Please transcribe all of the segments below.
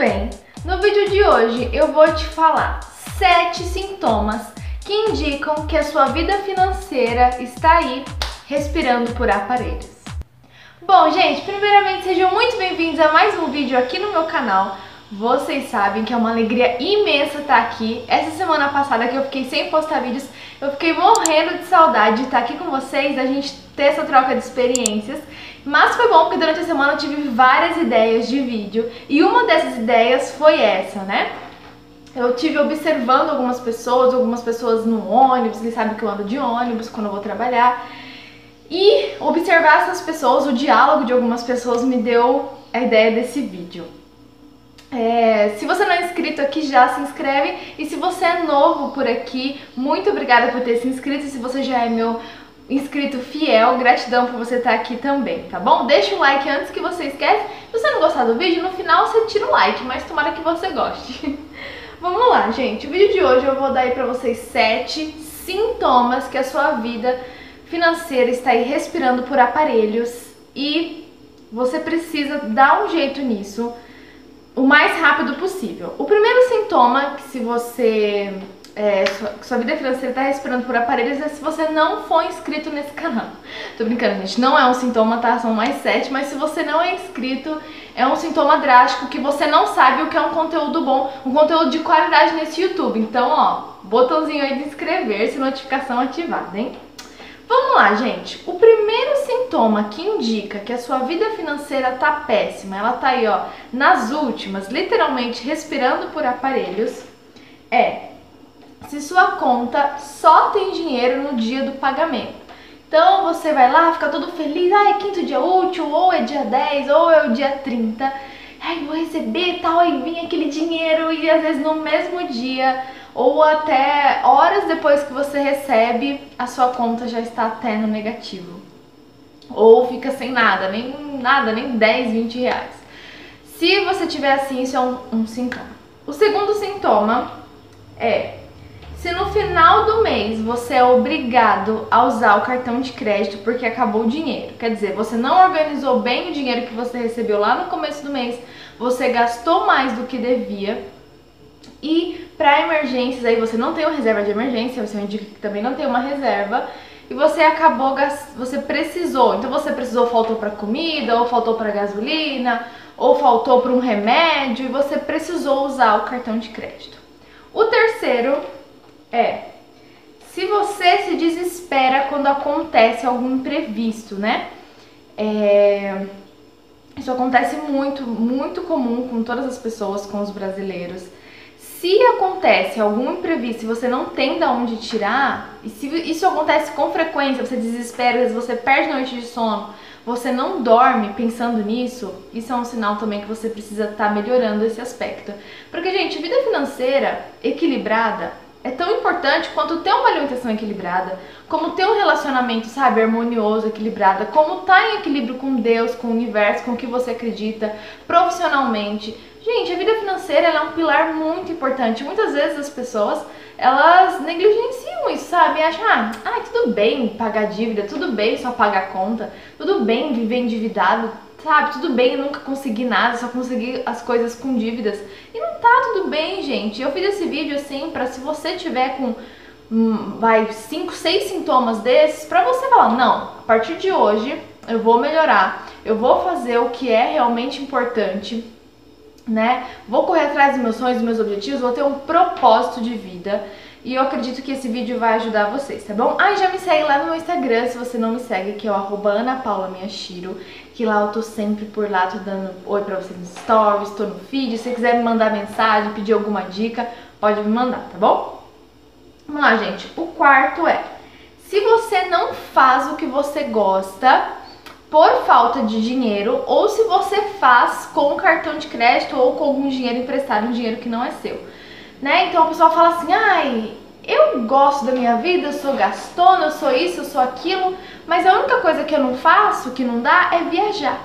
bem? No vídeo de hoje eu vou te falar 7 sintomas que indicam que a sua vida financeira está aí respirando por aparelhos. Bom, gente, primeiramente sejam muito bem-vindos a mais um vídeo aqui no meu canal. Vocês sabem que é uma alegria imensa estar aqui. Essa semana passada que eu fiquei sem postar vídeos, eu fiquei morrendo de saudade de estar aqui com vocês, da gente ter essa troca de experiências. Mas foi bom porque durante a semana eu tive várias ideias de vídeo e uma dessas ideias foi essa, né? Eu tive observando algumas pessoas, algumas pessoas no ônibus, vocês sabem que eu ando de ônibus quando eu vou trabalhar. E observar essas pessoas, o diálogo de algumas pessoas me deu a ideia desse vídeo. É, se você não é inscrito aqui, já se inscreve. E se você é novo por aqui, muito obrigada por ter se inscrito. E se você já é meu inscrito fiel, gratidão por você estar aqui também, tá bom? Deixa o like antes que você esquece. Se você não gostar do vídeo, no final você tira o like, mas tomara que você goste. Vamos lá, gente. O vídeo de hoje eu vou dar aí pra vocês sete sintomas que a sua vida financeira está aí respirando por aparelhos e você precisa dar um jeito nisso o mais rápido possível. O primeiro sintoma que se você é, sua, sua, vida financeira está respirando por aparelhos é se você não for inscrito nesse canal. Tô brincando, gente, não é um sintoma, tá? São mais sete, mas se você não é inscrito, é um sintoma drástico que você não sabe o que é um conteúdo bom, um conteúdo de qualidade nesse YouTube. Então, ó, botãozinho aí de inscrever-se, notificação ativada, hein? Vamos lá, gente. O primeiro sintoma que indica que a sua vida financeira tá péssima, ela tá aí, ó, nas últimas, literalmente respirando por aparelhos, é se sua conta só tem dinheiro no dia do pagamento. Então você vai lá, fica todo feliz, ah, é quinto dia útil, ou é dia 10, ou é o dia 30. Ai, vou receber tal, aí vem aquele dinheiro e às vezes no mesmo dia ou até horas depois que você recebe, a sua conta já está até no negativo. Ou fica sem nada, nem nada, nem 10, 20 reais. Se você tiver assim, isso é um, um sintoma. O segundo sintoma é se no final do mês você é obrigado a usar o cartão de crédito porque acabou o dinheiro, quer dizer, você não organizou bem o dinheiro que você recebeu lá no começo do mês, você gastou mais do que devia e para emergências, aí você não tem uma reserva de emergência, você indica que também não tem uma reserva e você acabou, você precisou, então você precisou, faltou para comida, ou faltou para gasolina, ou faltou para um remédio e você precisou usar o cartão de crédito. O terceiro é se você se desespera quando acontece algum imprevisto, né? É, isso acontece muito, muito comum com todas as pessoas, com os brasileiros. Se acontece algum imprevisto e você não tem da onde tirar, e se isso acontece com frequência, você desespera, você perde noite de sono, você não dorme pensando nisso, isso é um sinal também que você precisa estar tá melhorando esse aspecto. Porque, gente, vida financeira equilibrada é tão importante quanto ter uma alimentação equilibrada, como ter um relacionamento, sabe, harmonioso, equilibrado, como estar tá em equilíbrio com Deus, com o universo, com o que você acredita, profissionalmente. Gente, a vida financeira é um pilar muito importante. Muitas vezes as pessoas, elas negligenciam isso, sabe? Acham, ah, ah, tudo bem pagar dívida, tudo bem só pagar conta, tudo bem viver endividado, sabe? Tudo bem nunca conseguir nada, só conseguir as coisas com dívidas. E não tá tudo bem, gente. Eu fiz esse vídeo assim para se você tiver com hum, vai cinco, seis sintomas desses, para você falar, não, a partir de hoje eu vou melhorar, eu vou fazer o que é realmente importante né? Vou correr atrás dos meus sonhos, dos meus objetivos, vou ter um propósito de vida. E eu acredito que esse vídeo vai ajudar vocês, tá bom? Ah, já me segue lá no meu Instagram, se você não me segue, que é o arroba anapaulaminhashiro, que lá eu tô sempre por lá, tô dando oi pra vocês nos stories, tô no feed. Se você quiser me mandar mensagem, pedir alguma dica, pode me mandar, tá bom? Vamos lá, gente. O quarto é, se você não faz o que você gosta, por falta de dinheiro ou se você faz com cartão de crédito ou com algum dinheiro emprestado, um dinheiro que não é seu. Né? Então a pessoa fala assim: "Ai, eu gosto da minha vida, eu sou gastona, eu sou isso, eu sou aquilo, mas a única coisa que eu não faço, que não dá, é viajar".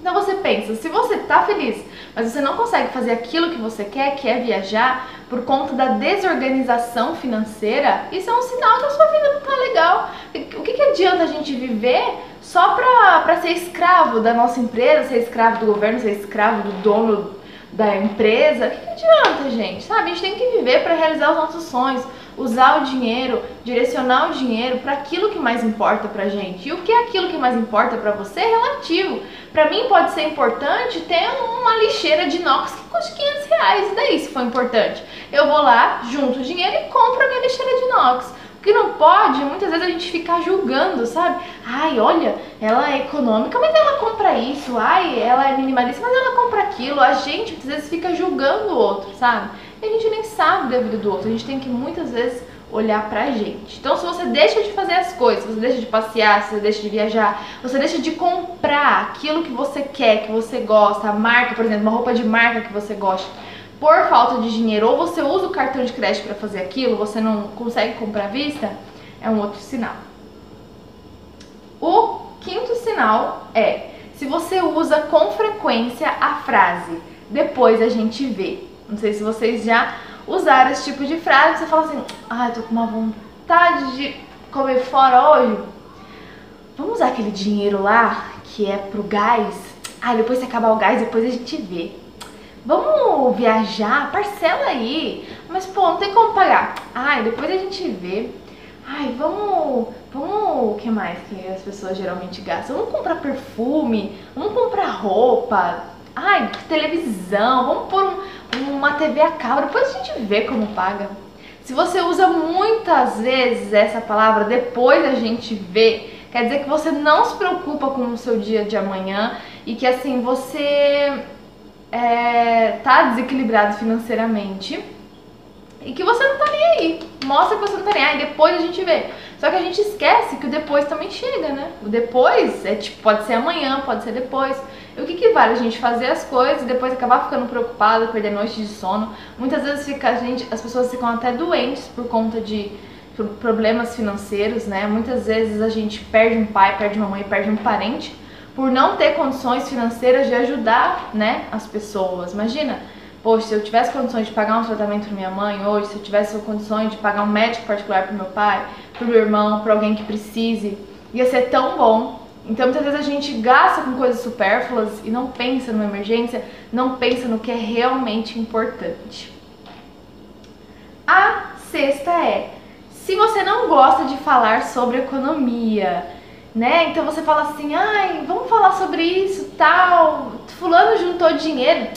Então você pensa, se você tá feliz, mas você não consegue fazer aquilo que você quer, que é viajar, por conta da desorganização financeira, isso é um sinal que a sua vida não tá legal. O que, que adianta a gente viver só pra, pra ser escravo da nossa empresa, ser escravo do governo, ser escravo do dono da empresa, o que, que adianta, gente? Sabe? A gente tem que viver para realizar os nossos sonhos, usar o dinheiro, direcionar o dinheiro para aquilo que mais importa pra gente. E o que é aquilo que mais importa para você é relativo. Para mim pode ser importante ter uma lixeira de inox que custe 500 reais. E daí, se for importante? Eu vou lá, junto o dinheiro e compro a minha lixeira de inox que não pode, muitas vezes a gente ficar julgando, sabe? Ai, olha, ela é econômica, mas ela compra isso. Ai, ela é minimalista, mas ela compra aquilo. A gente muitas vezes fica julgando o outro, sabe? E a gente nem sabe da vida do outro. A gente tem que muitas vezes olhar pra gente. Então, se você deixa de fazer as coisas, você deixa de passear, se você deixa de viajar, você deixa de comprar aquilo que você quer, que você gosta, a marca, por exemplo, uma roupa de marca que você gosta por falta de dinheiro ou você usa o cartão de crédito para fazer aquilo, você não consegue comprar à vista, é um outro sinal. O quinto sinal é se você usa com frequência a frase depois a gente vê. Não sei se vocês já usaram esse tipo de frase, você fala assim: "Ah, eu tô com uma vontade de comer fora hoje. Vamos usar aquele dinheiro lá que é pro gás. Ah, depois se acabar o gás, depois a gente vê." Vamos viajar, parcela aí. Mas pô, não tem como pagar. Ai, depois a gente vê. Ai, vamos, vamos, o que mais que as pessoas geralmente gastam? Vamos comprar perfume, vamos comprar roupa, ai, televisão, vamos pôr um, uma TV a cabo, depois a gente vê como paga. Se você usa muitas vezes essa palavra, depois a gente vê, quer dizer que você não se preocupa com o seu dia de amanhã e que assim você é, tá desequilibrado financeiramente e que você não tá nem aí. Mostra que você não tá nem aí, depois a gente vê. Só que a gente esquece que o depois também chega, né? O depois é tipo, pode ser amanhã, pode ser depois. O que, que vale a gente fazer as coisas e depois acabar ficando preocupado, perder noite de sono? Muitas vezes fica, a gente, as pessoas ficam até doentes por conta de problemas financeiros, né? Muitas vezes a gente perde um pai, perde uma mãe, perde um parente por não ter condições financeiras de ajudar, né, as pessoas. Imagina, poxa, se eu tivesse condições de pagar um tratamento para minha mãe hoje, se eu tivesse condições de pagar um médico particular para meu pai, para meu irmão, para alguém que precise, ia ser tão bom. Então muitas vezes a gente gasta com coisas supérfluas e não pensa numa emergência, não pensa no que é realmente importante. A sexta é: se você não gosta de falar sobre economia, né? Então você fala assim, ai, vamos falar sobre isso, tal. Fulano juntou dinheiro.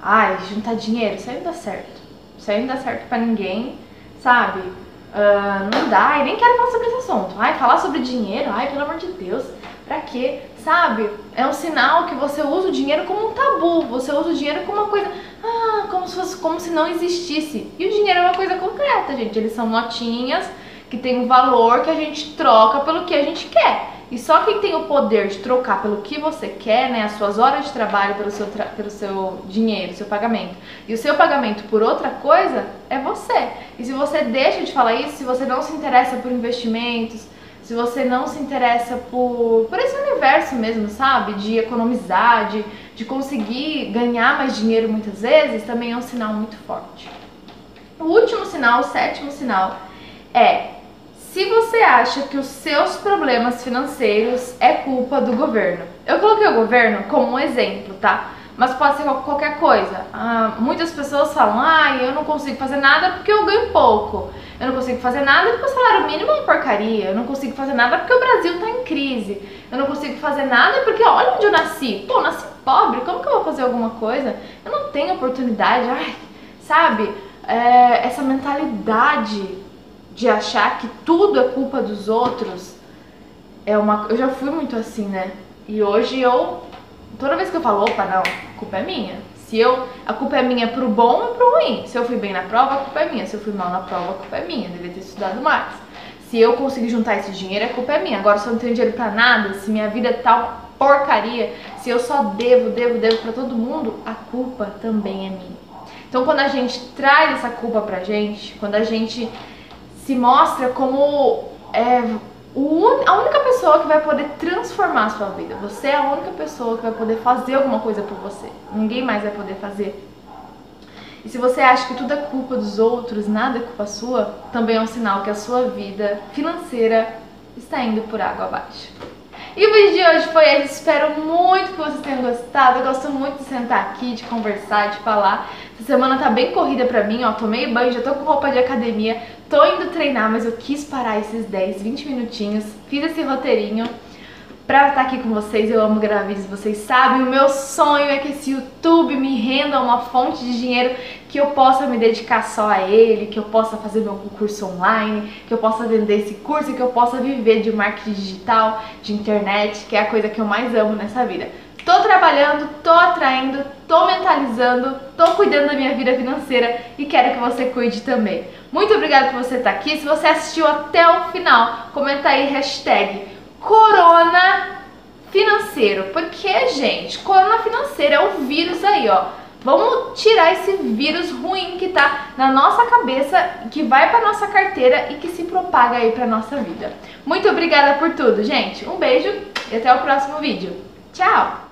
Ai, juntar dinheiro, isso aí não dá certo. Isso aí não dá certo pra ninguém, sabe? Uh, não dá, e nem quero falar sobre esse assunto. Ai, falar sobre dinheiro, ai, pelo amor de Deus, pra quê? Sabe? É um sinal que você usa o dinheiro como um tabu, você usa o dinheiro como uma coisa, ah, como se fosse como se não existisse. E o dinheiro é uma coisa concreta, gente. Eles são notinhas que tem um valor que a gente troca pelo que a gente quer. E só quem tem o poder de trocar pelo que você quer, né, as suas horas de trabalho pelo seu, tra pelo seu dinheiro, seu pagamento, e o seu pagamento por outra coisa, é você. E se você deixa de falar isso, se você não se interessa por investimentos, se você não se interessa por, por esse universo mesmo, sabe? De economizar, de, de conseguir ganhar mais dinheiro muitas vezes, também é um sinal muito forte. O último sinal, o sétimo sinal, é se você acha que os seus problemas financeiros é culpa do governo. Eu coloquei o governo como um exemplo, tá? Mas pode ser qualquer coisa. Ah, muitas pessoas falam, ah, eu não consigo fazer nada porque eu ganho pouco. Eu não consigo fazer nada porque o salário mínimo é uma porcaria. Eu não consigo fazer nada porque o Brasil tá em crise. Eu não consigo fazer nada porque olha onde eu nasci. Pô, eu nasci pobre, como que eu vou fazer alguma coisa? Eu não tenho oportunidade. Ai, sabe? É, essa mentalidade de achar que tudo é culpa dos outros é uma eu já fui muito assim, né? E hoje eu toda vez que eu falo, opa, não, a culpa é minha. Se eu a culpa é minha pro bom e pro ruim. Se eu fui bem na prova, a culpa é minha. Se eu fui mal na prova, a culpa é minha. Eu devia ter estudado mais. Se eu conseguir juntar esse dinheiro, a culpa é minha. Agora se eu não tenho dinheiro para nada, se minha vida é tal porcaria, se eu só devo, devo, devo para todo mundo, a culpa também é minha. Então quando a gente traz essa culpa pra gente, quando a gente se mostra como é, a única pessoa que vai poder transformar a sua vida. Você é a única pessoa que vai poder fazer alguma coisa por você. Ninguém mais vai poder fazer. E se você acha que tudo é culpa dos outros, nada é culpa sua, também é um sinal que a sua vida financeira está indo por água abaixo. E o vídeo de hoje foi esse. Espero muito que vocês tenham gostado. Eu gosto muito de sentar aqui, de conversar, de falar. Essa semana tá bem corrida pra mim, ó. Tomei banho, já tô com roupa de academia. Tô indo treinar, mas eu quis parar esses 10, 20 minutinhos. Fiz esse roteirinho pra estar aqui com vocês. Eu amo gravar vídeos, vocês sabem. O meu sonho é que esse YouTube me renda uma fonte de dinheiro que eu possa me dedicar só a ele, que eu possa fazer meu curso online, que eu possa vender esse curso, que eu possa viver de marketing digital, de internet, que é a coisa que eu mais amo nessa vida. Tô trabalhando, tô atraindo, tô mentalizando, tô cuidando da minha vida financeira e quero que você cuide também. Muito obrigada por você estar aqui. Se você assistiu até o final, comenta aí hashtag corona financeiro. Porque, gente, corona financeiro é o vírus aí, ó. Vamos tirar esse vírus ruim que tá na nossa cabeça, que vai para nossa carteira e que se propaga aí para nossa vida. Muito obrigada por tudo, gente. Um beijo e até o próximo vídeo. Tchau!